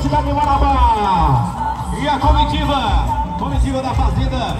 cidade de Marabá. E a comitiva, comitiva da Fazenda